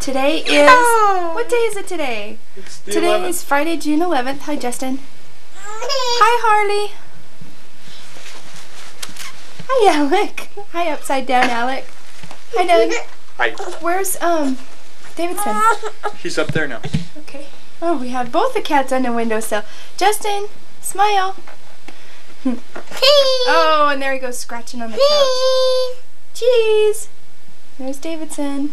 Today is what day is it today? Today 11th. is Friday, June 11th. Hi, Justin. Hi, Harley. Hi, Alec. Hi, upside down, Alec. Hi, Doug. Hi. Where's um Davidson? He's up there now. Okay. Oh, we have both the cats on the windowsill. Justin, smile. Oh, and there he goes scratching on the couch. Cheese. There's Davidson.